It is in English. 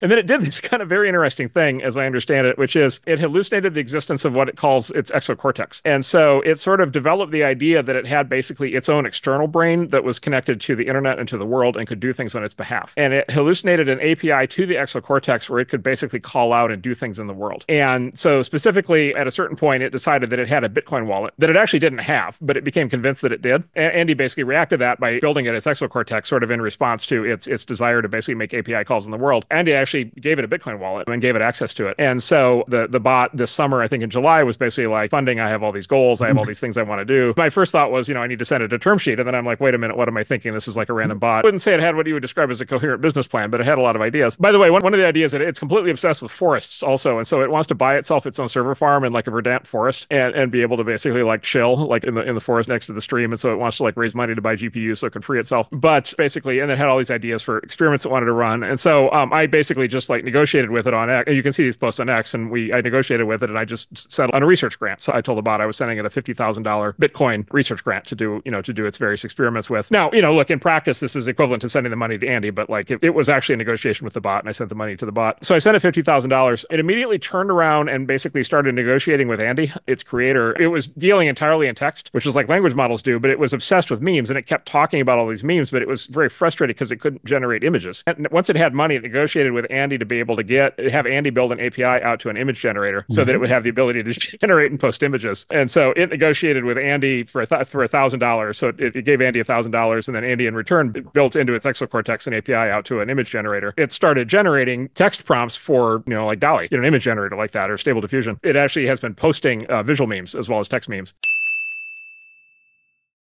And then it did this kind of very interesting thing, as I understand it, which is it hallucinated the existence of what it calls its exocortex. And so it sort of developed the idea that it had basically its own external brain that was connected to the internet and to the world and could do things on its behalf. And it hallucinated an API to the exocortex where it could basically call out and do things in the world. And so specifically at a certain point, it decided that it had a Bitcoin wallet that it actually didn't have, but it became convinced that it did. And Andy basically reacted to that by building it as exocortex, sort of in response to its its desire to basically make API calls in the world. Andy actually gave it a Bitcoin wallet and gave it access to it. And so the the bot this summer, I think in July, was basically like funding. I have all these goals. I have all these things I want to do. My first thought was, you know, I need to send it a term sheet. And then I'm like, wait a minute, what am I thinking? This is like a random bot. I wouldn't say it had what you would describe as a coherent business plan, but it had a lot of ideas. By the way, one, one of the ideas that it's completely obsessed with forests also. And so it wants to buy itself its own server farm in like a verdant forest and, and be able to basically like chill like in the in the forest next to the stream. And so it wants to like raise money to buy GPUs so it can free itself. But basically, and it had all these ideas for experiments it wanted to run. And so um, I basically just like negotiated with it on X. You can see these posts on X, and we I negotiated with it, and I just settled on a research grant. So I told the bot I was sending it a fifty thousand dollar Bitcoin research grant to do you know to do its various experiments with. Now you know, look in practice, this is equivalent to sending the money to Andy, but like it, it was actually a negotiation with the bot, and I sent the money to the bot. So I sent it fifty thousand dollars. It immediately turned around and basically started negotiating with Andy, its creator. It was dealing entirely in text, which is like language models do, but it was obsessed with memes, and it kept talking about all these memes, but it was very frustrated because it couldn't generate images. And once it had money, it negotiated with Andy to be able to get have Andy build an API out to an image generator so mm-hmm. that it would have the ability to generate and post images. And so it negotiated with Andy for a th- for a thousand dollars. So it, it, gave Andy a thousand dollars, and then Andy in return built into its exocortex an API out to an image generator. It started generating text prompts for you know like DALL-E, you know, an image generator like that or Stable Diffusion. It actually has been posting uh, visual memes as well as text memes.